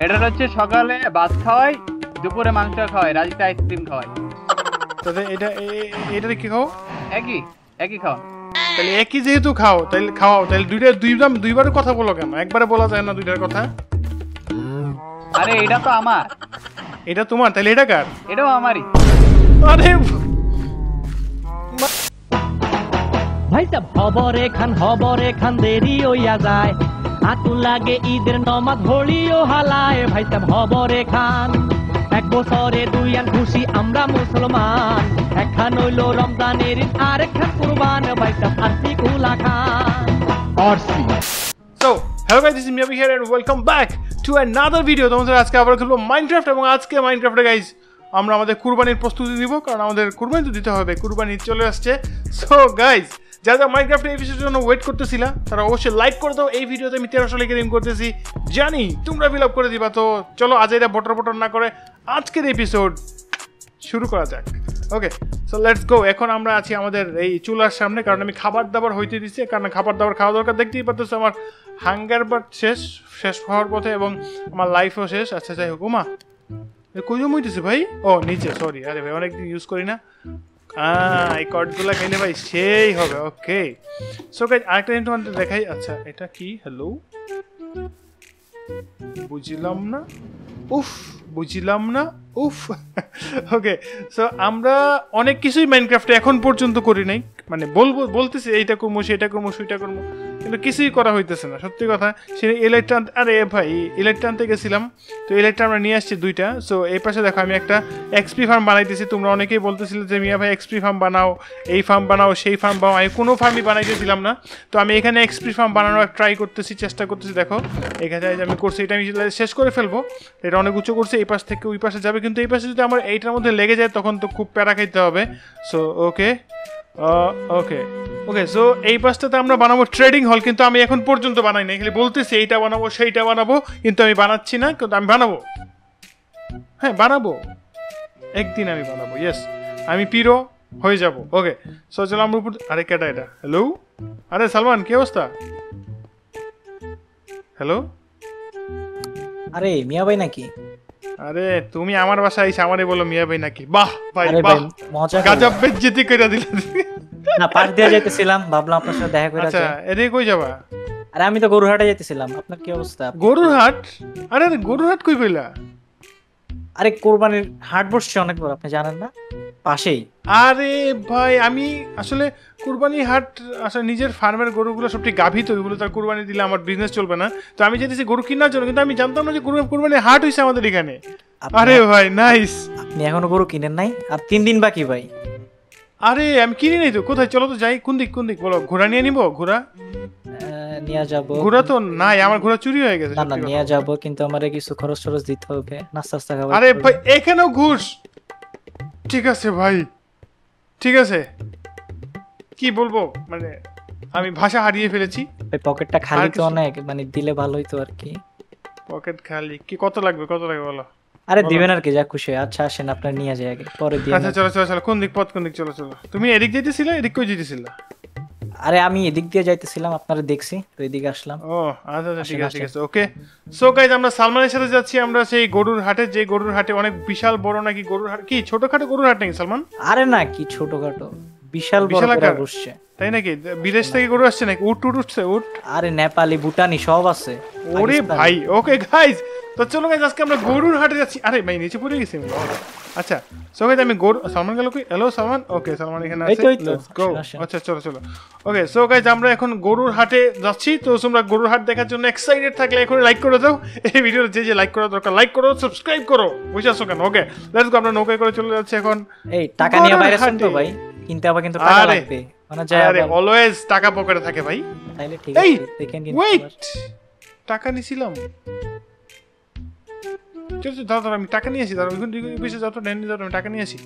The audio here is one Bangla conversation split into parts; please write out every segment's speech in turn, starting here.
এটা হচ্ছে সকালে ভাত খাওয়াই দুপুরে মাংস খাওয়াই রাজিতে আইসক্রিম খাওয়াই। তাহলে এটা এ- এটা কি খাও একই একই খাও তাহলে একই যেহেতু খাও তাহলে খাওয়াও তাহলে দুইটা দুইবার দুইবার কথা বলো কেন? একবারে বলা যায় না দুইটার কথা। আরে এটা তো আমার। এটা তোমার তাহলে এটা কার? এটাও আমারই। আরে ভাই সাহেব হবরে খান হবরে খান দেরি হইয়া যায়। আতু লাগে ঈদের নমাজ, হোলিও হালায়, ভাই সাহেব হবরে খান। এক বছরে দুই আন খুশি, আমরা মুসলমান। একখান হইল রমজানের আর একখান কুরবান, ভাই সাহেব আরসি কুলা খান। RC so hello guys this is মিয়াবি here and welcome back to another video তোমাদের আজকে আবার খেলব মাইনক্রাফট এবং আজকে মাইনক্রাফটে গাইস আমরা আমাদের কুরবানির প্রস্তুতি নিব, কারণ আমাদের কুরবানি তো দিতে হবে। কুরবানি চলে আসছে। সো গাইস যারা যারা মাইনক্রাফট এই বিষয়ের জন্য ওয়েট করতেছিলা, তারা অবশ্যই লাইক করে দাও। এই ভিডিওতে আমি তেরোশো লিখে রিম করতেছি। জানি, তোমরা ফিল আপ করে দিবা। তো চলো, আজ এটা বটর বটর না করে আজকের এপিসোড শুরু করা যাক। ওকে সো লেটস গো এখন আমরা আছি আমাদের এই চুলার সামনে, কারণ আমি খাবার দাবার হইতে দিচ্ছি কারণ খাবার দাবার খাওয়া দরকার। দেখতেই পাচ্ছ আমার হাঙ্গার বাট শেষ শেষ হওয়ার পথে এবং আমার লাইফও শেষ। আচ্ছা যাই হোক, উমা কই হইতেছে ভাই? ও, নিচে সরি আরে ভাই, অনেকদিন ইউজ করি না। এই কর্ডগুলো কিনে ভাই সেই হবে ওকে সো গাইজ আরেকটা জিনিস তোমাদের দেখাই। আচ্ছা এটা কি? হ্যালো বুঝলাম না। উফ! বুঝলাম না। উফ, ওকে সো আমরা অনেক কিছুই মাইনক্রাফটে এখন পর্যন্ত করি নাই। মানে বলব, বলতেছি, এইটা করব, সেটা করব সেটা করব, কিন্তু কিছুই করা হইতেছে না, সত্যি কথা। সে ইলেকট্রান আরে ভাই ইলেকট্রান থেকে গেছিলাম, তো ইলেকট্রান আমরা নিয়ে আসছি দুইটা। সো এই পাশে দেখো, আমি একটা এক্সপি ফার্ম বানাইতেছি, তোমরা অনেকেই বলতেছিলে যে, মিয়া ভাই এক্সপি ফার্ম বানাও, এই ফার্ম বানাও, সেই ফার্ম বানাও, আমি কোনো ফার্মই বানাইতেছিলাম না। তো আমি এখানে এক্সপি ফার্ম বানানোর ট্রাই করতেছি, চেষ্টা করতেছি, দেখো। এখানে আমি করছি, এটা আমি শেষ করে ফেলব। এটা অনেক উঁচু করছে এই পাশ থেকে ওই পাশে যাবে, কিন্তু এই পাশে যদি আমার এইটার মধ্যে লেগে যায়, তখন তো খুব প্যারা খাইতে হবে। সো ওকে ওকে ওকে সো এই পাশটাতে আমরা বানাবো ট্রেডিং হল কিন্তু আমি এখন পর্যন্ত বানাই নাই। খালি বলতেছি, এইটা বানাবো, সেইটা বানাবো, কিন্তু আমি বানাচ্ছি না, কিন্তু আমি বানাবো। হ্যাঁ বানাবো। একদিন আমি বানাবো ইয়েস আমি পিরো হয়ে যাব ওকে সো চলো আমরা উপর আরে কেটা এটা? হ্যালো আরে, সালমান, কি অবস্থা? হ্যালো আরে, মিয়া ভাই নাকি? আরে তুমি আমার বাসায় আইসা আমারে বলো মিয়া ভাই নাকি? বাহ ভাই বাহ। মজা। গাজব বেজ্জতি কইরা দিলে। না পার্ক দিয়ে যাইতেছিলাম ভাবলাম আপনার সাথে দেখা কইরা আচ্ছা এদিকে কই যাবা? আরে আমি তো গরুহাটে যাইতেছিলাম আপনার কি অবস্থা? গরুহাট আরে গরুহাট কই কইলা? আরে কোরবানির হাট বসছে অনেক বড় আপনি জানেন না? পাশেই। আরে ভাই আমি আসলে কুরবানি হাট আসলে নিজের ফার্মের গরুগুলো সবটি গাভী তো ওইগুলো তার কুরবানি দিলে আমার বিজনেস চলবে না। তো আমি যেতেছি গরু কেনার জন্য কিন্তু আমি জানতাম না যে গরু কুরবানি হাট হয়েছে আমাদের এখানে। আরে ভাই নাইস আপনি এখনও গরু কিনেন নাই? আর তিন দিন বাকি ভাই। আরে আমি কিনি নাই তো কোথায়? চলো তো যাই কোন দিক কোন দিক? বলো ঘোড়া নিয়ে নিবো? ঘোড়া? নিয়ে যাব। ঘোড়া তো নাই আমার ঘোড়া চুরি হয়ে গেছে না না নিয়ে যাব কিন্তু আমারে কিছু খরচ টরচ দিতে হবে নাস্তা টাস্তা খাবার আরে ভাই এখানেও ঘুষ! ঠিক আছে ভাই। ঠিক আছে। কি বলব? মানে আমি ভাষা হারিয়ে ফেলেছি। ভাই পকেটটা খালি তো অনেক মানে দিলে ভালো হইতো আর কি। পকেট খালি। কি কত লাগবে? কত লাগবে বলো? আরে দিবেন আর কি যা খুশি। আচ্ছা আসেন আপনার নিয়ে যাই আগে। পরে দিয়ে আচ্ছা চলো চলো চলো কোন দিক পথ কোন দিক? চলো চলো। তুমি এদিক যেতেছিলে এদিক কই যেতেছিলে? আরে আমি এদিক দিয়ে যাইতেছিলাম আপনারা দেখছি তো এদিকে আসলাম। ও আচ্ছা আচ্ছা ঠিক আছে ঠিক আছে ওকে। সো গাইজ আমরা সালমানের সাথে যাচ্ছি আমরা সেই গরুর হাটে যে গরুর হাটে অনেক বিশাল বড় নাকি গরুর হাট কি ছোটখাটো গরুর হাট নাকি সালমান? আরে না কি ছোটখাটো বিশাল বড় করে বসছে। তাই নাকি? বিদেশ থেকে গরু আসছে নাকি? উট উট উঠছে উট। আরে নেপালি ভুটানি সব আছে। ওরে ভাই ওকে গাইজ তো চলো গাইজ আজকে আমরা গরুর হাটে যাচ্ছি। আরে ভাই নিচে পড়ে গেছি। আচ্ছা সো গাইজ আমি গরু সালমান গেল কি হ্যালো সালমান? ওকে সালমান এখানে আছে। Let's go. আচ্ছা চলো চলো। ওকে সো আমরা এখন গরুর হাটে যাচ্ছি। তো তোমরা গরুর হাট দেখার জন্য এক্সাইটেড থাকলে এখন লাইক করে দাও। এই ভিডিওর যে যে লাইক করা দরকার লাইক করো সাবস্ক্রাইব করো। বুঝে আসো কেন? ওকে লেটস গো আমরা নৌকায় করে চলে যাচ্ছি এখন। এই টাকা নিয়ে বাইরে আছেন তো ভাই। কিনতে আবার কিন্তু টাকা লাগবে। মানে যায় আরে অলওয়েজ টাকা পকেটে থাকে ভাই। তাইলে ঠিক আছে দেখেন কিন্তু ওয়েট টাকা নিছিলাম। চল দাঁড়া দাঁড়া, আমি টাকা নিয়ে আসি দাঁড়া ওইখান থেকে ওই পিছে যত নেন দাঁড়া আমি টাকা নিয়ে আসি।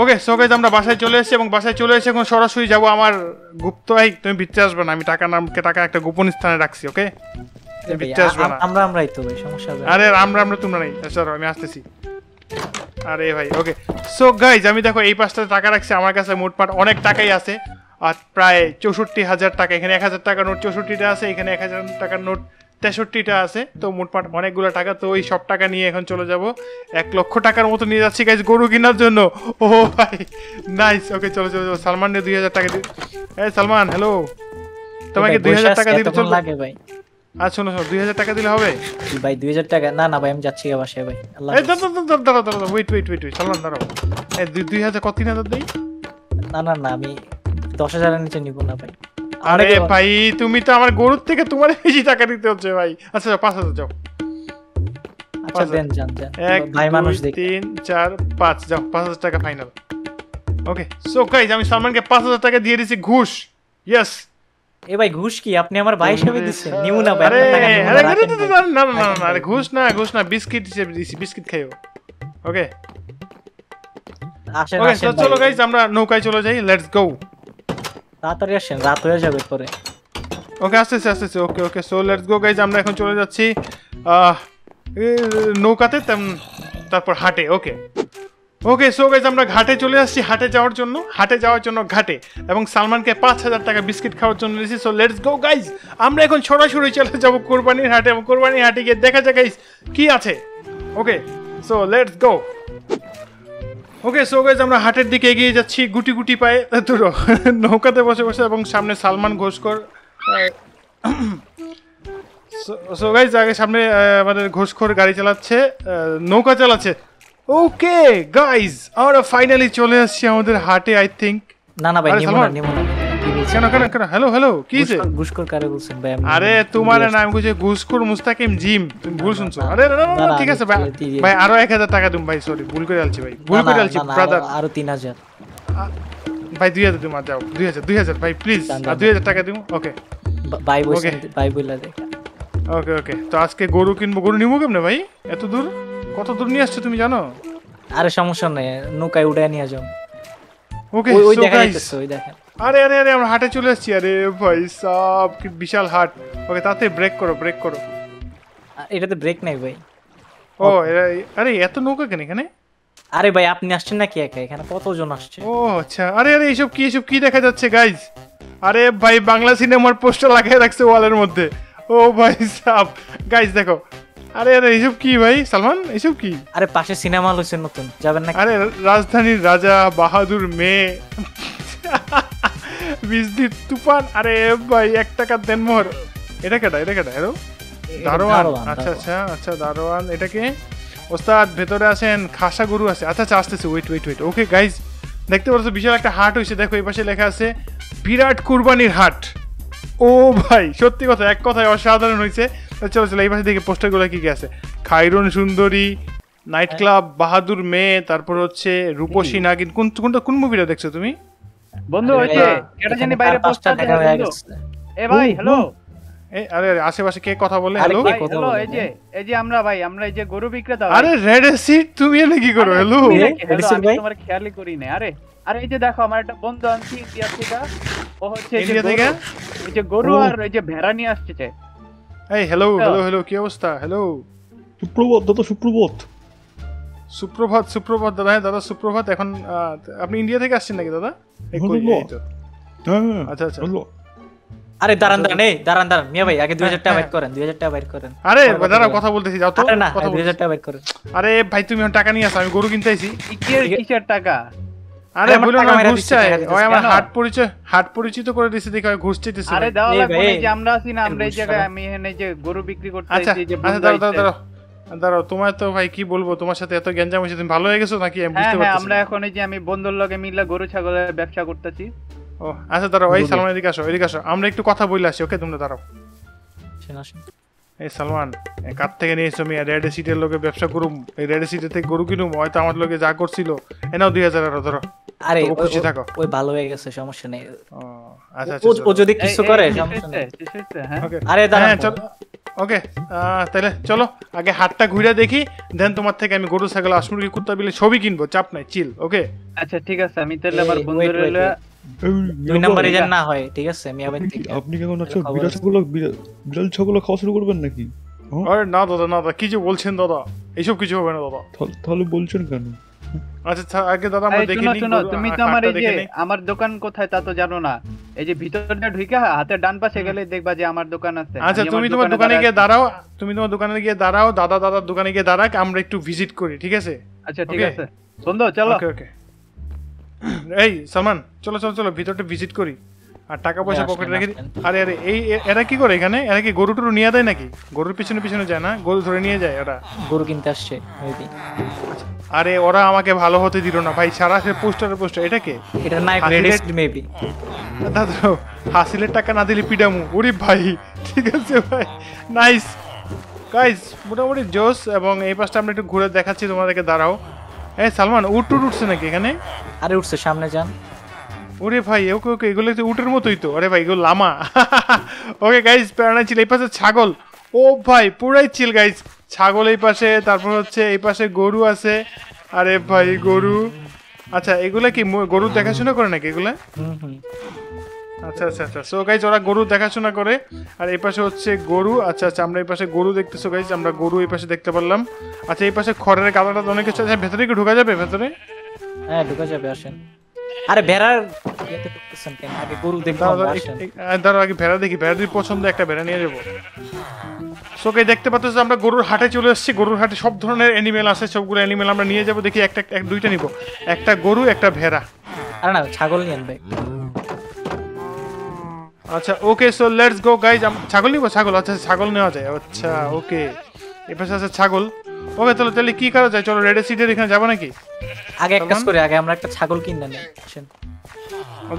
ওকে সো গাইজ আমরা বাসায় চলে এসেছি এবং বাসায় চলে এসে এখন সরাসরি যাব আমার গুপ্ত ভাই তুমি ভিতরে আসবে না আমি টাকা নামকে টাকা একটা গোপন স্থানে রাখছি ওকে ভিতরে আসবে না। আমরা আমরাই তো ভাই সমস্যা হবে আরে আমরা আমরা তোমরা নেই। চলো আমি আসতেছি। আরে ভাই ওকে সো গাইজ আমি দেখো এই পাঁচটা টাকা রাখছি আমার কাছে মোটমাট অনেক টাকাই আছে। আর প্রায় চৌষট্টি হাজার টাকা এখানে এক হাজার টাকার নোট চৌষট্টিটা আছে এখানে এক হাজার টাকার নোট তেষট্টিটা আছে তো মোটমাট অনেকগুলো টাকা তো ওই সব টাকা নিয়ে এখন চলে যাব। এক লক্ষ টাকার মতো নিয়ে যাচ্ছি গাইজ গরু কেনার জন্য। ও ভাই নাইস ওকে চলো চলো চলো সালমান দুই হাজার টাকা দিই। এই সালমান হ্যালো তোমাকে দুই হাজার টাকা দিতে চলবে? লাগে ভাই। আর শোনো শোনো দুই হাজার টাকা দিলে হবে? ভাই দুই হাজার টাকা। না না ভাই আমি যাচ্ছি বাসায় ভাই। এই দাঁড়া দাঁড়া দাঁড়া দাঁড়া wait wait wait wait Salman দাঁড়াও। এই দুই দুই হাজার কত তিন হাজার দিই? না না না আমি দশ হাজারের নিচে নিব না ভাই। আরে ভাই তুমি তো আমার গরুর থেকে তোমার বেশি টাকা দিতে হচ্ছে ভাই। আচ্ছা যাও, পাঁচ হাজার যাও। আচ্ছা দেন যান ভাই মানুষ দেখি। তিন চার পাঁচ যাও পাঁচ হাজার টাকা ফাইনাল ওকে সো আমি সালমানকে পাঁচ হাজার টাকা দিয়ে দিয়েছি ঘুষ। ইয়েস এ ভাই ঘুষ কি? আপনি আমার ভাই হিসেবে দিচ্ছেন? নিমু না ভাই আরে আরে না, না, না আরে ঘুষ না ঘুষ না বিস্কিট হিসেবে দিয়েছি বিস্কিট খাইও। ওকে ওকে চলো। গাইজ আমরা নৌকায় চলে যাই লেটস গো তাড়াতাড়ি আসেন, রাত হয়ে যাবে পরে। ওকে, আসতেছে আসতেছে। Okay okay so let's go guys আমরা এখন চলে যাচ্ছি নৌকাতে তারপর হাটে, ওকে। ওকে সো গাইজ আমরা ঘাটে চলে আসছি, হাটে যাওয়ার জন্য, হাটে যাওয়ার জন্য ঘাটে, এবং সালমানকে পাঁচ হাজার টাকা বিস্কিট খাওয়ার জন্য দিয়েছি সো লেটস গো গাইজ আমরা এখন সরাসরি চলে যাব কোরবানির হাটে, এবং কোরবানির হাটে গিয়ে দেখা যাক গাইজ কি আছে। Okay so let's go okay so guys আমরা হাটের দিকে এগিয়ে যাচ্ছি। গুটি গুটি পায়ে। দুটো নৌকাতে বসে বসে এবং সামনে সালমান ঘোষকর। সো গাইজ আগে সামনে আমাদের ঘোষখোর গাড়ি চালাচ্ছে নৌকা চালাচ্ছে। ওকে গাইজ আমরা ফাইনালি চলে আসছি আমাদের হাটে আই থিঙ্ক না না ভাই নিমো নিমু না সালমান। না? কেন কেন কেন? হ্যালো হ্যালো কি হয়েছে? ঘুষখোর- ঘুষখোর কারে বলছেন ভাই? আরে তোমার নাম ঘুষখোর মুস্তাকিম জিম। তুমি ভুল শুনছো। আরে না না, ঠিক আছে ভাই। আরও টাকা দিম ভাই সরি ভুল করে আলছি ভাই। ভুল করে আলছি ব্রাদার আরো- আরও তিন হাজার। ভাই যাও। দুই হাজার দুই হাজার ভাই প্লিজ আর দুই হাজার টাকা দিব ওকে ভাই ভাই দেখ। ওকে ওকে তো আজকে গরু কিনবো গরু নিবো কেমনে ভাই? এত দূর? কত দূর নিয়ে আসছো তুমি জানো? আরে সমস্যা নেই নৌকায় উড়ে নিয়ে যাও। ওকে ওই দেখা ওই দেখেন আরে আরে আরে আমরা হাটে চলে এসেছি। আরে ভাই সব কি বিশাল হাট। ওকে তাতে ব্রেক করো ব্রেক করো। এটাতে ব্রেক নাই ভাই। ও আরে এত নৌকা কেন এখানে? আরে ভাই আপনি আসছেন নাকি একা? এখানে কতজন আসছে? ও আচ্ছা। আরে আরে এইসব কি এইসব কি দেখা যাচ্ছে গাইজ আরে ভাই বাংলা সিনেমার পোস্টার লাগিয়ে রাখছে ওয়ালের মধ্যে। ও ভাই সাব। গাইজ দেখো। আরে আরে এইসব কি ভাই? সালমান এইসব কি? আরে পাশে সিনেমা হল হয়েছে নতুন। যাবেন নাকি? আরে রাজধানীর রাজা বাহাদুর মেয়ে। বিজলির তুফান আরে ভাই এক টাকা দেন মোহর। এটা কেটা এটা কেটা হ্যালো? দারোয়ান। দারোয়ান, আচ্ছা আচ্ছা আচ্ছা দারোয়ান। এটাকে ওস্তাদ ভেতরে আছেন খাসা গরু আছে। আচ্ছা আচ্ছা আসতেছে। Wait wait wait okay guys দেখতে পাচ্ছ বিশাল একটা হাট হয়েছে দেখো এই পাশে লেখা আছে বিরাট কুরবানির হাট। ও ভাই সত্যি কথা এক কথায় অসাধারণ হয়েছে চলো চলো এই পাশে দেখে পোস্টারগুলো কি কি আছে। খাইরন সুন্দরী নাইট ক্লাব বাহাদুর মেয়ে তারপর হচ্ছে রূপসী নাগিন। কোন কোনটা কোন মুভিটা দেখছ তুমি? বন্ধু ওই যে কেটা জানি বাইরে পোস্টার দেখা হয়ে গেছে। এ ভাই হ্যালো আরে আশেপাশে কে কথা বলে? হ্যালো হ্যালো এই যে এই যে আমরা ভাই আমরা এই যে গরু বিক্রেতা আরে রেড সিট তুমি এনে কি করো? হ্যালো ভাই? তোমার খেয়ালই করি না আরে আরে এই যে দেখো আমার একটা বন্ধু আনছি ইন্ডিয়া থেকে। ও হচ্ছে এই যে গরু- এই যে গরু আর এই যে ভেড়া নিয়ে আসছে এই হ্যালো হ্যালো হ্যালো কি অবস্থা? হ্যালো সুপ্রভাত দাদা সুপ্রভাত। সুপ্রভাত সুপ্রভাত দাদা হ্যাঁ দাদা সুপ্রভাত এখন আপনি ইন্ডিয়া থেকে আসছেন নাকি দাদা? তো। হ্যাঁ আচ্ছা, আচ্ছা। আরে দাঁড়ান দাঁড়ান এই দাঁড়ান দাঁড়ান মিয়া ভাই আগে দুই হাজার টাকা হ্যাঁ, বাইর করেন দুই হাজার টাকা বাইর করেন। আরে কথা দাঁড়াও কথা বলতেছি যাও তো না কথা দুই হাজার বলতেছি। টাকা বাইর করেন। আরে ভাই তুমি টাকা নিয়ে আসো আমি গরু কিনতে আইছি। কিসের কিসের টাকা। আরে আমার বলো না ঘুষ চাই। ওই আমার হাট পরিচয় হাট পরিচিত করে দিছে দেখে ঘুষ চাইতেছে আরে না, যে আমরা আছি না আমরা এই জায়গায় আমি এখানে যে গরু বিক্রি করতে আচ্ছা আইছি, যে আচ্ছা দাঁড়াও দাঁড়াও। দাঁড়াও দাঁড়াও তোমার তো ভাই কি বলব? তোমার সাথে এত গ্যাঞ্জাম হয়েছে তুমি ভালো হয়ে গেছো নাকি? আমি হ্যাঁ বুঝতে হ্যাঁ পারছি আমরা এখন এই যে আমি বন্ধুর লগে মিলে গরু ছাগলের ব্যবসা করতেছি। ও আচ্ছা দাঁড়াও এই সালমান এদিকে আসো এদিকে আসো। আমরা একটু কথা বলে আসি ওকে? তোমরা দাঁড়াও। এই সালমান কার থেকে নিয়েছো আমি রেড সিটের লোকে ব্যবসা করুম এই রেড সিটের থেকে গরু কিনুম হয়তো আমার লোকে যা করছিল। এনাও দুই হাজার আরও ধরো। আরে ও- খুশি থাকো। ওই ভালো হয়ে গেছে সমস্যা নেই। ও, আচ্ছা ও- ও আচ্ছা। যদি কিছু করে সমস্যা নেই। হ্যাঁ। আরে হ্যাঁ চলো। ওকে তাহলে চলো আগে হাটটা ঘুরে দেখি দেন তোমার থেকে আমি গরু ছাগল আসমুরগি কুত্তা বিলে সবই কিনবো চাপ নাই চিল ওকে আচ্ছা ঠিক আছে আমি তাহলে আমার বন্ধুর দুই নাম্বারে যেন না হয় ঠিক আছে মিয়া ভাই থেকে আপনি কেমন আছো বিড়াল ছাগল বিড়াল- ছাগল খাওয়া শুরু করবেন নাকি? আরে না দাদা না দাদা কি যে বলছেন দাদা? এইসব কিছু হবে না দাদা। তাহলে বলছেন কেন? আচ্ছা আগে দাদা আমরা দেখে শোনো তুমি তো আমার এই যে আমার দোকান কোথায় তা তো জানো না। এই যে ঢুকে হাতের ডান পাশে গেলে দেখবা যে আমার দোকান আছে। আচ্ছা তুমি তোমার দোকানে গিয়ে দাঁড়াও তুমি তোমার দোকানে গিয়ে দাঁড়াও দাদা দাদার দোকানে গিয়ে দাঁড়াক আমরা একটু ভিজিট করি ঠিক আছে? আচ্ছা ঠিক আছে। বন্ধু চলো। ওকে ওকে এই সামান চলো চলো চলো ভিতরটা ভিজিট করি। আর টাকা পয়সা পকেটে রেখে আরে আরে এই এরা কি করে এখানে? এরা কি গরু টরু নিয়ে দেয় নাকি? গরুর পিছনে পিছনে যায় না? গরু ধরে নিয়ে যায় ওরা? গরু কিনতে আসছে আরে ওরা আমাকে ভালো হতে দিল না। ভাই সারা সে পোস্টারে পোস্টার এটা কে? এটা নাইক রেডিস্ট মেবি দাদা হাসিলের টাকা না দিলে পিডামু। ওরে ভাই ঠিক আছে ভাই। নাইস গাইস মোটামুটি জোস এবং এই পাশটা আমরা একটু ঘুরে দেখাচ্ছি তোমাদেরকে দাঁড়াও। এই সালমান উট টুট উঠছে নাকি এখানে? আরে উঠছে সামনে যান। ওরে ভাই ওকে ওকে এগুলো তো উটের মতোই তো। আরে ভাই, এগুলো লামা। ওকে গাইস প্যারানা ছিল এই পাশে ছাগল। ও ভাই, পুরাই চিল গাইস ছাগল এই পাশে, তারপর হচ্ছে এই পাশে গরু আছে। আরে ভাই, গরু। আচ্ছা এগুলা কি গরু দেখাশোনা করে নাকি এগুলা? আচ্ছা আচ্ছা আচ্ছা। সো গাইজ ওরা গরু দেখাশোনা করে। আর এই পাশে হচ্ছে গরু। আচ্ছা আচ্ছা আমরা এই পাশে গরু দেখতে দেখতেছো গাইজ আমরা গরু এই পাশে দেখতে পারলাম। আচ্ছা এই পাশে খড়ের গাদাটা অনেক কিছু আছে। ভেতরে কি ঢোকা যাবে, ভেতরে? হ্যাঁ ঢুকে যাবে, আসেন। আরে ভেড়ার কেন? আগে গরু দেখব দাঁড়াও, আমরা, দাঁড়াও, আসেন। এক- এক- দাঁড়াও আগে ভেড়া দেখি ভেড়া যদি পছন্দ একটা ভেড়া নিয়ে যাব সোকে দেখতে পাচ্ছ যে আমরা গরুর হাটে চলে এসেছি গরুর হাটে সব ধরনের অ্যানিমেল আছে সবগুলো অ্যানিমেল আমরা নিয়ে যাব দেখি একটা এক দুইটা নিব। একটা গরু একটা ভেড়া। আরে না ছাগল নিয়ে আনবে আচ্ছা okay so let's go guys ছাগল নিবো? ছাগল আচ্ছা ছাগল নেওয়া যায়। আচ্ছা ওকে এ পাশে আছে ছাগল। ওকে তাহলে তাহলে কি করা যায়? চলো রেড সিটের এখানে যাব নাকি? আগে এক কাজ করে আগে আমরা একটা ছাগল কিনে নেই আসেন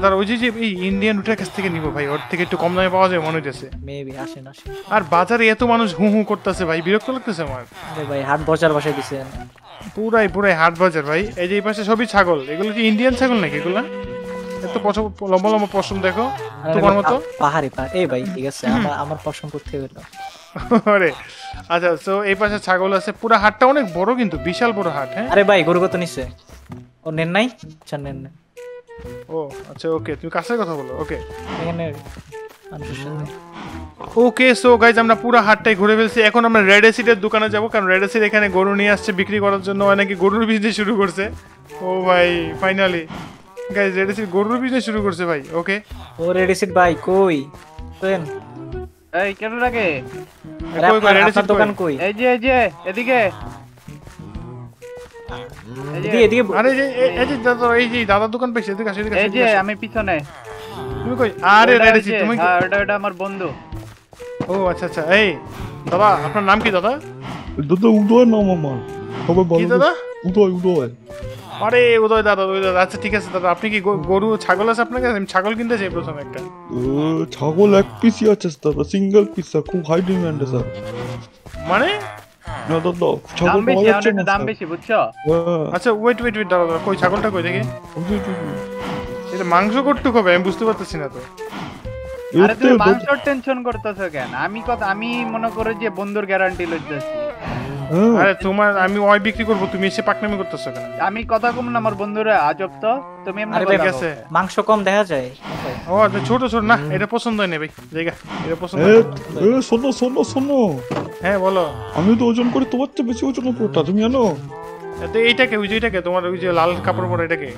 ধর ওই যে যে এই ইন্ডিয়ান উটের কাছ থেকে নিবো ভাই ওর থেকে একটু কম দামে পাওয়া যায় মনে হইতেছে। মেবি আসেন আসেন। আর বাজারে এত মানুষ হু হু করতেছে ভাই বিরক্ত লাগতেছে আমার। আরে ভাই হাট বাজার বসাই দিছেন পুরাই পুরাই হাট বাজার ভাই। এই যে এই পাশে সবই ছাগল। এগুলো কি ইন্ডিয়ান ছাগল নাকি এগুলা? এত লম্বা লম্বা পছন্দ দেখো তোমার মতো? পাহাড়ি পাহাড় এই ভাই ঠিক আছে আমার আমার পছন্দ করতে হলো আরে আচ্ছা তো এই পাশে ছাগল আছে। পুরো হাটটা অনেক বড় কিন্তু বিশাল বড় হাট হ্যাঁ? আরে ভাই গরু কত নিছে? ও নেন নাই? আচ্ছা নেন না ও আচ্ছা ওকে তুমি কাছের কথা বলো ওকে। এখানে ওকে সো গাইজ আমরা পুরো হাটটাই ঘুরে ফেলছি। এখন আমরা রেড এসিডের দোকানে যাব কারণ রেড এসিড এখানে গরু নিয়ে আসছে বিক্রি করার জন্য। ও নাকি গরুর বিজনেস শুরু করছে? ও ভাই ফাইনালি গাইজ রেড এসিড গরুর বিজনেস শুরু করছে ভাই ওকে ও রেডি সিট ভাই কই? এই কেন লাগে? কই কই দোকান কই? এই যে এই যে এদিকে। এই যে- এদিকে এদিকে আরে যে এই- এই যে দাদা এই যে দাদার দোকান পেয়েছে এদিকে আসো এদিকে এই যে আমি পিছনে। তুমি কই? আরে ওটা রেড ওই এসিড যে, তুমি হ্যাঁ, ওটা ওটা আমার বন্ধু। ও আচ্ছা আচ্ছা এই দাদা আপনার নাম কি দাদা? দাদা উদয় নাম আমার। সবাই কি দাদা? উদয় উদয়। আরে উদয় দাদা উদয় দাদা আচ্ছা ঠিক আছে দাদা আপনি কি গরু ছাগল আছে আপনার কাছে? আমি ছাগল কিনতে চাই প্রথমে একটা। ও, ছাগল এক পিসই আছে দাদা সিঙ্গেল পিস স্যার খুব হাই ডিমান্ড স্যার মানে? না দাদা দাম ছাগল পাওয়া বেশি যাচ্ছে না দাম বেশি বুঝছ? হ্যাঁ, আচ্ছা ওয়েট ওয়েট ওয়েট দাদা কই ছাগলটা কই দেখি। এটা মাংস করতে হবে আমি বুঝতে পারতেছি না তো। আরে তুমি মাংসর টেনশন করতেছো কেন? আমি কথা আমি মনে করি যে বন্ধুর গ্যারান্টি লইতেছি। আরে তোমার আমি ওই বিক্রি করব তুমি এসে পাকনামি করতেছো কেন? আমি কথা কম না আমার বন্ধুরা আজব তো তুমি এমনি আরে। আছে। মাংস কম দেখা যায়। ও আচ্ছা, ছোট ছোট না এটা পছন্দ হয় না ভাই জায়গা এটা পছন্দ এ, শোনো শোনো শোনো। হ্যাঁ বলো। আমি তো ওজন করে তোমার চেয়ে বেশি ওজন পুরোটা তুমি জানো? তো এইটাকে ওই যে এইটাকে তোমার ওই যে লাল কাপড় পরা এটাকে।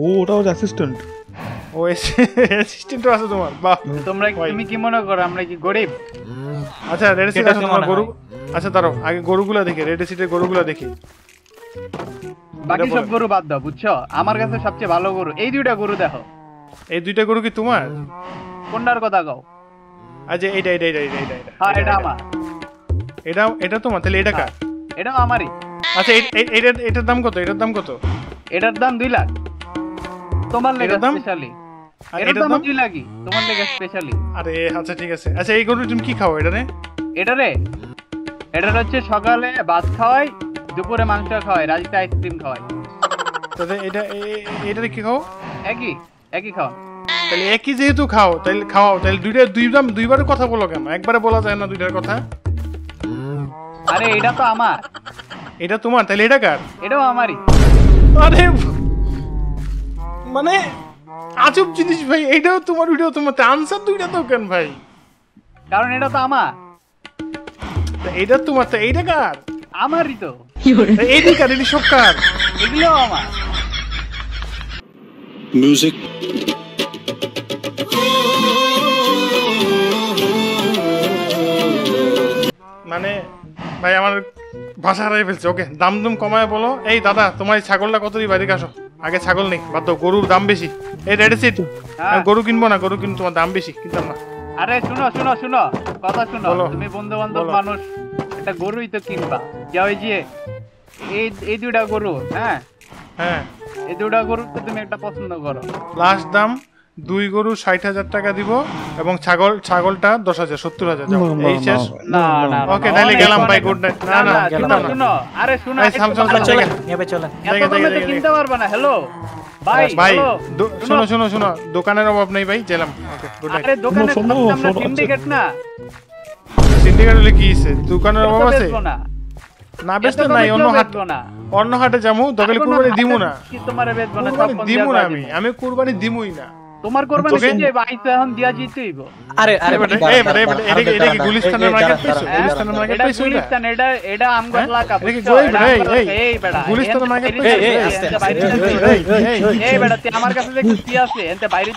ও ওটা ওর অ্যাসিস্ট্যান্ট ও অ্যাসিস্ট্যান্টও আছে তোমার বাহ। তোমরা। তুমি কি মনে করো আমরা কি গরিব? আচ্ছা রেড সিট সেটা আছে তোমার গরু। আচ্ছা দাঁড়াও আগে গরুগুলা দেখি রেড সিটের গরুগুলা দেখি। বাকি সব গরু বাদ দাও বুঝছ? আমার কাছে সবচেয়ে ভালো গরু এই দুইটা গরু দেখো। এই দুইটা গরু কি তোমার? কোনটার কথা কও? আচ্ছা এইটা এইটা এইটা এইটা এইটা হ্যাঁ এটা আমার। এটা এটা তোমার তাহলে এটা কার? এটাও আমারই। আচ্ছা এইটার এটার দাম কত? এটার দাম কত? এটার দাম দুই লাখ। তোমার লেগে দাম? স্পেশালি এটার দাম দাম? দুই লাখই তোমার লেগে স্পেশালি আরে আচ্ছা ঠিক আছে। আচ্ছা এই গরু তুমি কি খাও এটা রে? এটারে এটার হচ্ছে সকালে ভাত খাওয়াই দুপুরে মাংস খাওয়াই রাজিতে আইসক্রিম খাওয়াই। তাহলে এটা এ- এটারে কি খাও? একই একই খাও তাহলে একই যেহেতু খাও তাহলে খাওয়াও তাহলে দুইটা দুই দাম দুইবার কথা বলো কেন? একবারে বলা যায় না দুইটার কথা। আরে এটা তো আমার। এটা তোমার তাহলে এটা কার? এটাও আমারই। আরে মানে আজব জিনিস ভাই এটাও তোমার ওইটাও তোমার আনসার দুইটা তো কেন ভাই? কারণ এটা তো আমার। এইটা তোমার তো এইটা কার? আমারই তো। এইটা কার এটি সব কার? এগুলোও আমার। Music. মানে ভাই আমার ভাষা হারাই ফেলছে ওকে। দাম দুম কমায় বলো। এই দাদা তোমার ছাগলটা কত দিয়ে বাড়ি আসো। আগে ছাগল নেই বাদ দাও গরুর দাম বেশি। এই রেডি সিট। হ্যাঁ। গরু কিনবো না গরু কিনবো তোমার দাম বেশি কিনতাম না। আরে শুনো শুনো শুনো। কথা শুনো তুমি বন্ধু বান্ধব মানুষ একটা গরুই তো কিনবা। যা ওই যে এই এই দুইটা গরু হ্যাঁ? হ্যাঁ। এই দুটা গরু তো তুমি একটা পছন্দ করো। লাস্ট দাম দুই গরু ষাট হাজার টাকা দিব এবং ছাগল ছাগলটা দশ হাজার সত্তর হাজার এই শেষ? না না ওকে তাহলে গেলাম ভাই গুড নাইট না না শুনো শুনো আরে শুনো এত দামে তো কিনতে পারবে না হ্যালো ভাই শোনো। শোনো শোনো দোকানের অভাব নেই ভাই গেলাম। ওকে গুড নাইট আরে দোকানে শোনো, ভাবছি আমরা শোনো, সিন্ডিকেট না। সিন্ডিকেট হলে কি হইছে? দোকানের অভাব আছে? না। বেচতে নাই অন্য হাট অন্য হাটে যাব দোকানে কুরবানি দিমু না। কি তোমারে বেচবো না দিমু না আমি। আমি কুরবানি দিমুই না। তোমার তোকে- দিতে বাইতে এখন দিয়া জিতেইব আরে আরে দাঁড়ান, এটা কি- গুলিস্তানের place? দাঁড়ান, গুলিস্তানের place ওইটা? গুলিস্তান এটা এটা আমগর হ্যাঁ? এলাকা এটা কি বুঝছ? গোয়েল এই, এই, এই বেটা গুলিস্তানের বাইরে এই। এই, এই, বেটা তুই আমার কাছে দেখি কি আছে এনতে বাইরে।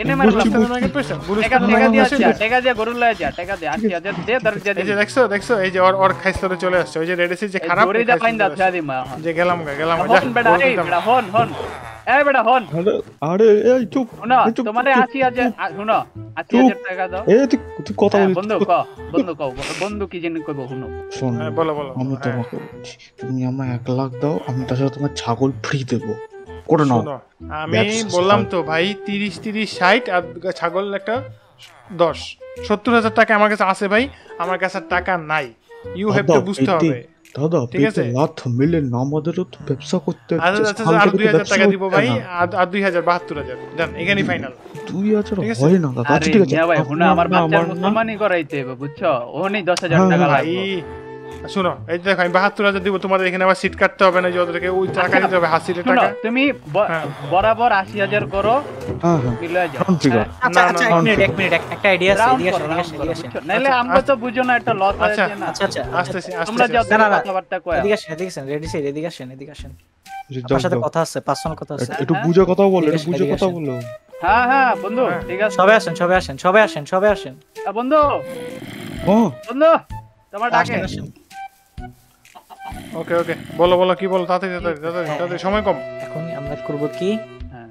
এনে মারলাম গুলিস্তানের place? টাকা গুলিস্তানের দিয়ে টাকা দিয়ে গরু লয়ে যা টাকা দে এই যে দেখছ দেখছ এই যে ওর ওর খাইস্তরে চলে আসছে ওই যে রেডেসি যে খারাপ গরি ওই দা পাইন দা চলে মা যে গেলাম গা গেলাম যা, হন বেটা হন হন এই বেটা হন আরে আরে এই চুপ চুপ, তোমারে শুনো টাকা দাও। এই তুই তুই কথা হ্যাঁ, বলিস বন্ধু ক বন্ধু ক বন্ধু কি জানি কইব শুনো। শোন হ্যাঁ, বলো বলো আমি হ্যাঁ। তোমাকে বলছি তুমি আমায় এক লাখ দাও আমি তার সাথে তোমার ছাগল ফ্রি দেবো। করে নাও। আমি বললাম তো ভাই তিরিশ তিরিশ ষাট আর ছাগল একটা দশ। সত্তর হাজার টাকা আমার কাছে আছে ভাই আমার কাছে টাকা নাই। ইউ হ্যাভ টু বুঝতে হবে। দাদা ঠিক আছে? লাথ মিলে না আমাদেরও তো ব্যবসা করতে আচ্ছা হচ্ছে, আচ্ছা আর দুই হাজার টাকা দিব ভাই আর আর দুই হাজার বাহাত্তর হাজার জান এখানেই ফাইনাল দুই হাজার হয় না দাদা আচ্ছা ঠিক আছে। ভাই হুনা আমার বাচ্চার মুসলমানি করাইতে হবে বুঝছ? ওনি দশ হাজার হ্যাঁ, টাকা হ্যাঁ, লাগবে। ভাই শুনো এই দেখো আমি বাহাত্তর হাজার দিব তোমাদের এখানে আবার সিট কাটতে হবে না যে ওদেরকে ওই টাকা দিতে হবে হাসিলের টাকা। তুমি হ্যাঁ। বরাবর আশি হাজার করো হ্যাঁ হ্যাঁ। আচ্ছা আচ্ছা মিনিট এক মিনিট একটা আইডিয়া আছে round এদিকে করো, আসেন, round এদিকে আসেন, করো, এদিকে আসেন। বুঝছ? নাইলে আচ্ছা, আমগো তো বুঝো না একটা লস আচ্ছা। আচ্ছা আচ্ছা আচ্ছা। তোমরা আসতেছি। না, না, না। কথাবার্তা কয়। এদিকে আসেন এদিকে আসেন রেডি সাইড এদিকে আসেন এদিকে আসেন। যে সাথে কথা আছে পার্সোনাল কথা আছে। একটু- হ্যাঁ? বুঝে কথা বলো একটু বুঝে কথা বলো। হ্যাঁ হ্যাঁ বন্ধু। ঠিক আছে। সবাই আসেন সবাই আসেন সবাই আসেন সবাই আসেন। বন্ধু। হ্যাঁ বন্ধু তোমার ডাকে। ওকে ওকে বলো বলো কি বলো? তাড়াতাড়ি তাড়াতাড়ি তাড়াতাড়ি তাড়াতাড়ি। সময় কম। এখন আমরা করব কি? হ্যাঁ।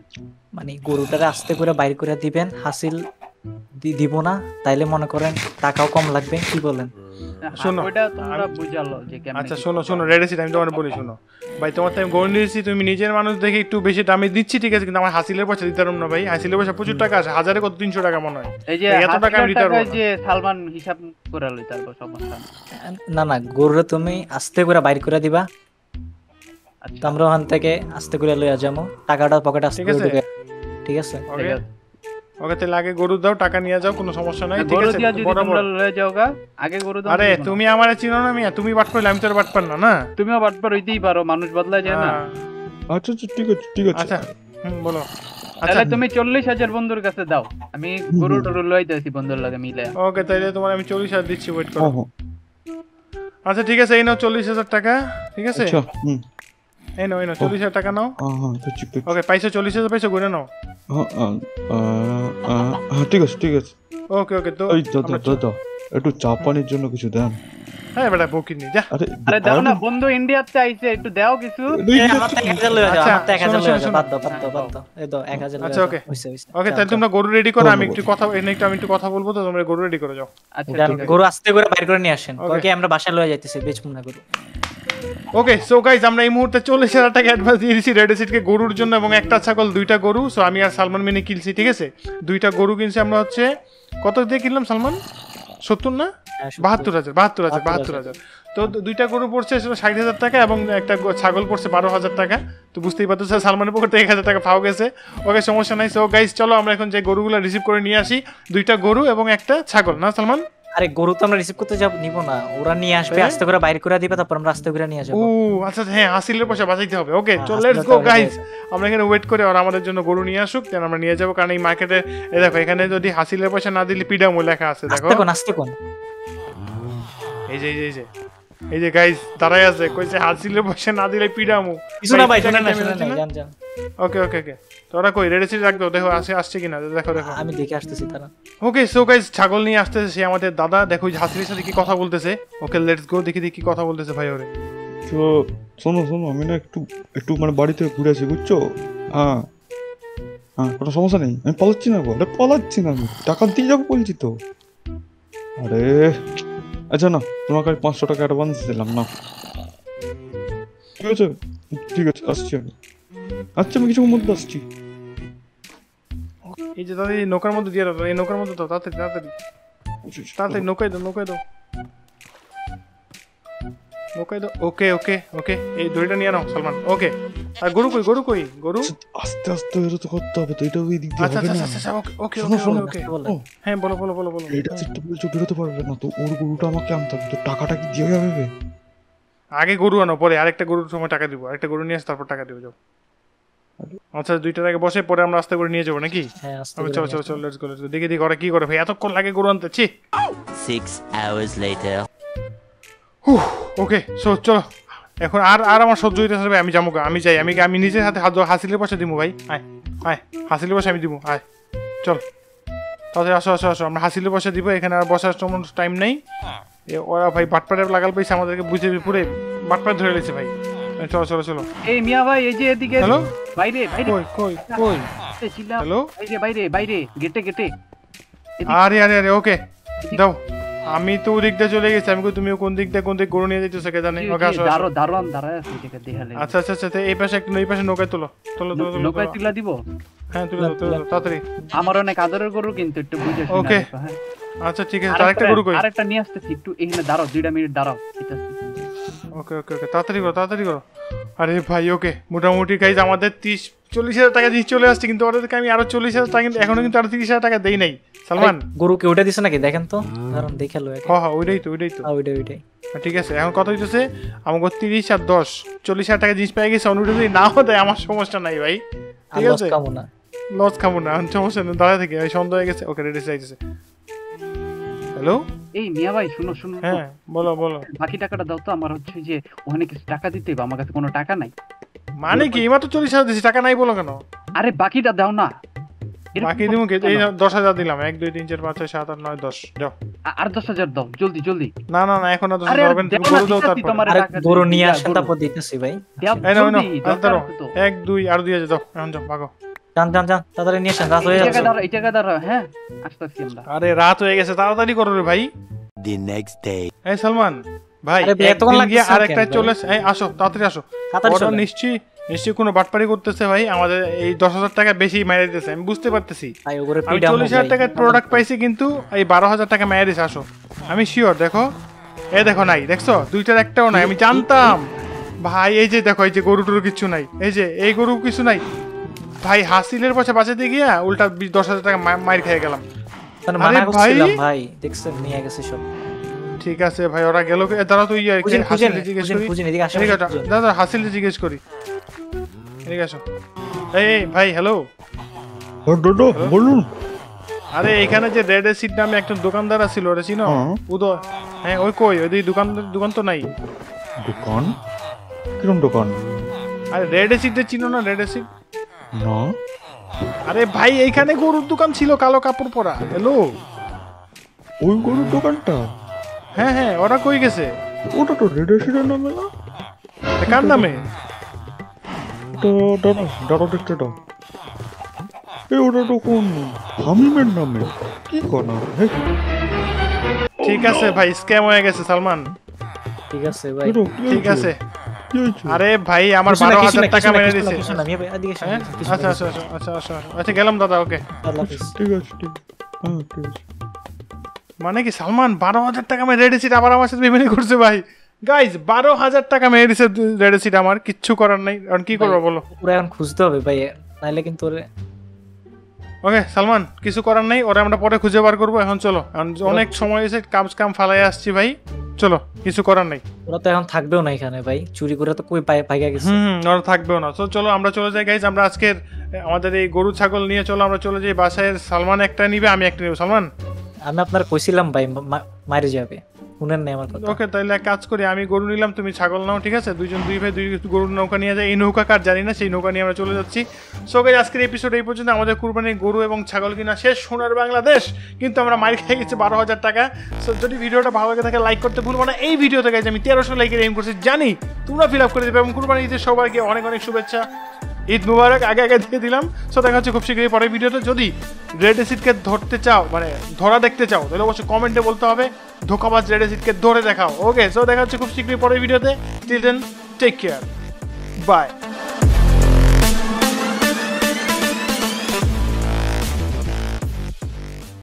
মানে গরুটারে আস্তে করে বাইর করে দিবেন হাসিল দিব না তাইলে মনে করেন টাকাও কম লাগবে কি বলেন? হ্যাঁ, শোনো, ওইটা তোমরা বুঝালো যে কেমনে আচ্ছা শোনো শোনো। আমি তোমার বলি শোনো। ভাই তোমার গোল নিয়েছি তুমি নিজের মানুষ দেখে একটু বেশি দামে দিচ্ছি ঠিক আছে কিন্তু আমার হাসিলের পয়সা দিতে পারব না ভাই। হাসিলের পয়সা প্রচুর টাকা আছে হাজারে কত তিনশো টাকা মনে হয়। এই যে এত টাকা আমি দিতে পারব না। যে সালমান হিসাব করে লই তারপর সমস্যা না না গরুরে তুমি আস্তে করে বাইর করে দিবা। তো আচ্ছা আমরা ওখান থেকে আস্তে করে লইয়া যাব। টাকাটা পকেটে আস্তে করে আছে? ঠিক আছে? ঠিক আছে। ওকে তাহলে আগে গরু দাও টাকা নিয়ে যাও কোনো সমস্যা নাই ঠিক আছে বরাবর। লয়ে যাও গা আগে গরু দাও আরে তুমি আমার চিনো না মিয়া তুমি বাট করলে আমি তোর বাট পার না। না তুমিও বাটবার হইতেই পারো মানুষ বদলা যায় না। আচ্ছা আচ্ছা ঠিক আছে ঠিক আছে। আচ্ছা হুম বলো। আচ্ছা। তাহলে তুমি চল্লিশ হাজার বন্ধুর কাছে দাও আমি গরু টরু লই দিয়েছি বন্ধুর লাগে মিলে। ওকে তাহলে তোমার আমি চল্লিশ হাজার দিচ্ছি ওয়েট করো। হ্যাঁ হ্যাঁ। আচ্ছা ঠিক আছে এই নাও চল্লিশ হাজার টাকা ঠিক আছে? আচ্ছা হুম। এই নাও এই নাও চল্লিশ হাজার টাকা নাও ওকে পাইছো চল্লিশ হাজার পাইছো ঘুরে নাও ঠিক আছে ঠিক আছে ওকে ওকে তো একটু চা পানির জন্য কিছু দেন হ্যাঁ বেটা বকিনি যা আরে আরে দাও না বন্ধু ইন্ডিয়াতে আইছে একটু দাও কিছু আচ্ছা, আচ্ছা, ওকে। ওকে তাহলে তোমরা গরু রেডি করো আমি একটু কথা এনে একটু আমি একটু কথা বলব তো তোমরা গরু রেডি করে যাও আচ্ছা গরু আস্তে করে বাইর করে নিয়ে আসেন ওকে আমরা বাসায় লয়ে যাইতেছি বেচবো না গরু ওকে সো গাইজ আমরা এই মুহূর্তে চল্লিশ হাজার টাকা অ্যাডভান্স দিয়ে দিচ্ছি রেড সিটকে গরুর জন্য এবং একটা ছাগল দুইটা গরু। সো আমি আর সালমান মিনি কিনছি ঠিক আছে? দুইটা গরু কিনছি আমরা হচ্ছে কত দিয়ে কিনলাম সালমান? সত্তর না? হ্যাঁ, বাহাত্তর হাজার বাহাত্তর হাজার বাহাত্তর হাজার। তো দুইটা গরু পড়ছে ষাট হাজার টাকা এবং একটা ছাগল পড়ছে বারো হাজার টাকা। তো বুঝতেই পারতো স্যার সালমানের পকেট থেকে এক হাজার টাকা পাওয়া গেছে। ওকে সমস্যা নাই। সো গাইজ চলো আমরা এখন যে গরুগুলো রিসিভ করে নিয়ে আসি দুইটা গরু এবং একটা ছাগল না সালমান? আরে গরু তো আমরা রিসিভ করতে যাব নিব না। ওরা নিয়ে আসবে আস্তে করে বাইর করে দিবে তারপর আমরা আস্তে করে নিয়ে ও আচ্ছা আচ্ছা, হ্যাঁ হাসিলের পয়সা বাঁচাইতে হবে। ওকে হ্যাঁ, চল লেটস গো গাইজ আমরা এখানে ওয়েট করে আর আমাদের জন্য গরু নিয়ে আসুক দেন আমরা নিয়ে যাব কারণ এই মার্কেটে এই দেখো এখানে যদি হাসিলের পয়সা না দিলে পিডামো লেখা আছে দেখো। আস্তে কোন আস্তে কোন এই যে এই যে এই যে। এই যে গাইজ দাঁড়াই আছে কইছে হাসিলের পয়সা না দিলে পিডামো কিছু না ভাই জানেন না ওকে ওকে ওকে। তোরা কই রেডি সিট রাখবে দেখো আসে আসছে কিনা? দেখো দেখো। আমি দেখে আসতেছি তারা ওকে সো গাইজ ছাগল নিয়ে আসতেছে সে আমাদের দাদা। দেখো হাসির সাথে কি কথা বলতেছে। ওকে লেটস গো দেখি দেখি কথা বলতেছে ভাই ওরে। তো শোনো শোনো আমি না একটু একটু মানে বাড়ি থেকে ঘুরে আসি বুঝছ? হ্যাঁ। হ্যাঁ কোনো সমস্যা নেই। আমি পালাচ্ছি না গো আরে পালাচ্ছি না আমি। টাকা দিয়ে যাব বলছি তো। আরে আচ্ছা না তোমাকে আমি পাঁচশো টাকা অ্যাডভান্স দিলাম না। ঠিক আছে? ঠিক আছে আসছি আমি। আচ্ছা আমি কিছুক্ষণ মধ্যে আসছি। এই যে দাদা এই নৌকার মধ্যে দিয়ে দাও এই নৌকার মধ্যে দাও তাড়াতাড়ি তাড়াতাড়ি। তাড়াতাড়ি নৌকায় দাও নৌকায় দাও। নৌকায় দাও ওকে ওকে ওকে এই দড়িটা নিয়ে নাও সালমান ওকে। আর গরু কই গরু কই গরু? আস্তে আস্তে এটা তো করতে হবে তো এটা ওই দিক দিয়ে আচ্ছা আচ্ছা আচ্ছা আচ্ছা ওকে ওকে শোনো, ওকে শোনো, ওকে হ্যাঁ বলো বলো বলো বলো। এটা সিটটা বলছো বেরোতে পারবে না তো ওর গরুটা আমাকে আনতে হবে তো টাকাটা কি দিয়ে যাবে আগে গরু আনো পরে আরেকটা গরুর সময় টাকা দিব আরেকটা গরু নিয়ে এসে তারপর টাকা দিব যাও। আচ্ছা দুইটার আগে বসে পরে আমরা আস্তে করে নিয়ে যাব নাকি? হ্যাঁ আসতে চলো চলো চলো লেটস গো লেটস গো দেখি দেখি ওরা কি করে? ভাই এতক্ষণ লাগে গরু আনতে ছি। Six hours later. Okay so চলো। এখন আর আর আমার সহ্য হইতেছে ভাই আমি যাব আমি যাই আমি আমি নিজের হাতে হাত হাসিলের পয়সা দিব ভাই। আয় আয় হাসিলের পয়সা আমি দিব আয়। চল। তাহলে আসো আসো আসো আমরা হাসিলের পয়সা দিব এখানে আর বসার তেমন টাইম নেই। এ, ওরা ভাই বাটপাড়ে লাগাল পেয়েছে আমাদেরকে বুঝে পুরে বাটপাড়ে ধরে লেছে ভাই। চলো চলো চলো। এই মিয়া ভাই এই যে এদিকে হ্যালো? বাইরে বাইরে। কই কই কই? হ্যালো? বাইরে বাইরে বাইরে গেটে গেটে। আরে আরে আরে ওকে। দাও আমি তো ওদিক দিয়ে চলে গেছি। আমি তুমি কোন দিক দিয়ে কোন দিক গরু নিয়ে যেতেছো কে জানে? ওকে আসো। দারো দারোয়ান দাঁড়ায় আছে এদিকে দেখালে। আচ্ছা আচ্ছা আচ্ছা এই পাশে একটু এই পাশে নৌকায় তোলো। তোলো তোলো নৌকায় তুলা। দিব? হ্যাঁ তুলে দাও তুলে দাও তাড়াতাড়ি। আমার অনেক আদরের গরু কিন্তু একটু বুঝে Okay. হ্যাঁ। আচ্ছা ঠিক আছে আরেকটা গরু কই? আরেকটা নিয়ে আসতেছি একটু এখানে দাঁড়াও দুইটা মিনিট দাঁড়াও এটা ওকে ওকে ওকে তাড়াতাড়ি করো তাড়াতাড়ি করো। আরে ভাই ওকে মোটামুটি গাইজ আমাদের তিরিশ চল্লিশ হাজার টাকা জিনিস চলে আসছে কিন্তু ওদেরকে আমি আরও চল্লিশ হাজার টাকা কিন্তু এখনও কিন্তু আরও তিরিশ হাজার টাকা দেই নাই। সালমান? গরুকে ওটা দিছে নাকি? দেখেন তো। কারণ দেখে লো হ হ ওইটাই তো ওইটাই তো। ওইটাই ওইটাই। হ্যাঁ, ঠিক আছে। এখন কত হইতেছে আমাকে তিরিশ আর দশ চল্লিশ হাজার টাকা জিনিস পেয়ে গেছে অনুটা যদি নাও দেয় আমার সমস্যা নাই ভাই। ঠিক লস আছে? না। লস খাব না সমস্যা নেই দাঁড়া থেকে সন্ধ্যা হয়ে গেছে ওকে রেডি চাইতেছে। হ্যালো এই মিয়া ভাই শুনো শুনো হ্যাঁ বলো বলো। বাকি টাকাটা দাও তো আমার হচ্ছে যে ওখানে কিছু টাকা দিতে হবে আমার কাছে কোনো টাকা নাই। মানে কি এবার তো চল্লিশ হাজার দিচ্ছি টাকা নাই বলো কেন? আরে বাকিটা দাও না। বাকি দিব করছ এই? দশ হাজার দিলাম এক দুই তিন চার পাঁচ ছয় সাত আট নয় দশ যাও। আর দশ হাজার দাও জলদি জলদি। না না না এখন আর দশ হাজার দেও তুমি গরু দাও তারপর। তোমার আরে টাকা গরু নিয়ে দিয়া, তারপর দিতেছি ভাই। দেও, এই নাও নাও। এক দুই আর দুই আছে যাও এখন যাও ভাগো যান যান যান তাড়াতাড়ি নিয়ে আসেন রাত হয়ে এই যাচ্ছে। টাকা দাঁড়াও এই টাকা দাঁড়াও হ্যাঁ? আসতেছি আমরা। আরে রাত হয়ে গেছে তাড়াতাড়ি করো রে ভাই। The next day. এই সালমান ভাই এতক্ষণ একদিন গিয়ে আর একটা চলে এই আসো তাড়াতাড়ি আসো। নিশ্চয়ই নিশ্চয়ই কোনো বাটপারি করতেছে ভাই আমাদের এই দশ হাজার টাকা বেশি মেরে দিতেছে আমি বুঝতে পারতেছি। আমি চল্লিশ হাজার। টাকার প্রোডাক্ট পাইছি কিন্তু এই বারো হাজার টাকা মেরে দিছে আসো। আমি শিওর দেখো। এ দেখো নাই দেখছ? দুইটার একটাও নাই আমি জানতাম। ভাই এই যে দেখো এই যে গরু টরু কিছু নাই এই যে এই গরু কিছু নাই। ভাই হাসিলের পয়সা বাঁচাতে গিয়া উল্টা দশ হাজার টাকা মা- মাইর খেয়ে গেলাম। মানে ভাই। দেখছেন নিয়ে গেছে সব। ঠিক আছে ভাই ওরা গেল দাঁড়া তুই ইয়ে, হাসিলে জিজ্ঞেস করি। দাদা হাসিলে জিজ্ঞেস করি। এদিকে আসো। এই ভাই হ্যালো বলুন। আরে এখানে যে রেড এসিড নামে একটা দোকানদার আছিল ওরা চিনো? হ্যাঁ। উদয় হ্যাঁ ওই কই? ওই দোকান দোকান তো নাই। দোকান? কিরম দোকান? আরে রেড এসিড চিনো না রেড এসিড না আরে ভাই এইখানে গরুর দোকান ছিল কালো কাপড় পরা। হ্যালো ওই গরুর দোকানটা? হ্যাঁ হ্যাঁ ওরা কই গেছে? ওটা তো রেড এসিডের নামে না? কার নামে? ওটা দাঁড়া দাঁড়া দেখতে দাও। এই ওটা তো কোন হামিমের নামে? কি করা ঠিক আছে ভাই স্ক্যাম হয়ে গেছে সালমান। ঠিক আছে ভাই। ঠিক আছে। আরে ভাই আমার কিছু না, বারো কিছু হাজার না, টাকা মেরে দিছে। আমি ভাই, এদিকে হ্যাঁ? আচ্ছা আচ্ছা আচ্ছা আচ্ছা আচ্ছা। আচ্ছা গেলাম দাদা ওকে। ঠিক আছে ঠিক আছে। হ্যাঁ ঠিক আছে। মানে কি সালমান বারো হাজার টাকা মেরে দিছে সিট আবার আমার সাথে বেমানি করছে ভাই? গাইজ বারো হাজার টাকা মেরে দিছে রেড সিট আমার কিচ্ছু করার নাই। কারণ কি করব বলো? ওরা এখন খুঁজতে হবে ভাই নাহলে কিন্তু ওরে ওকে সালমান কিছু করার নাই ওরা আমরা পরে খুঁজে বার করব এখন চলো। এখন অনেক সময় এসে কাম কাম ফালাই আসছি ভাই। চলো কিছু করার নাই। ওরা তো এখন থাকবেও না এখানে ভাই চুরি করে তো কই পাই পাইগা গেছে। হুম ওরা থাকবেও না। তো চলো আমরা চলে যাই গাইজ আমরা আজকের আমাদের এই গরু ছাগল নিয়ে চলো আমরা চলে যাই বাসায়। সালমান একটা নিবে আমি একটা নিব। সালমান আমি আপনার কইছিলাম ভাই মা- মাইরে যাবে। শুনেন নাই আমার কথা। ওকে তাহলে এক কাজ করি, আমি গরু নিলাম, তুমি ছাগল নাও, ঠিক আছে? দুইজন, দুই ভাই, দুই গরুর নৌকা নিয়ে যায়। এই নৌকা কার? জানি না, সেই নৌকা নিয়ে আমরা চলে যাচ্ছি। সো গাইজ আজকের এপিসোড এই পর্যন্ত। আমাদের কুরবানির গরু এবং ছাগল কিনা শেষ। সোনার বাংলাদেশ, কিন্তু আমরা মার খেয়ে গেছি বারো হাজার টাকা। সো যদি ভিডিওটা ভালো লাগে থাকে লাইক করতে ভুলবো না। এই ভিডিও থেকে আমি তেরোশো লাইকের এম করছি। জানি তোমরা ফিল আপ করে দেবে এবং কুরবানি ঈদের সবাইকে অনেক অনেক শুভেচ্ছা। ঈদ মুবারক আগে আগে দিয়ে দিলাম। সো দেখা হচ্ছে খুব শীঘ্রই পরের ভিডিওতে। যদি রেড এসিডকে ধরতে চাও মানে ধরা দেখতে চাও, তাহলে অবশ্যই কমেন্টে বলতে হবে, ধোকাবাজ রেড এসিডকে ধরে দেখাও। ওকে সো দেখা হচ্ছে খুব শীঘ্রই পরের ভিডিওতে। Till then take care bye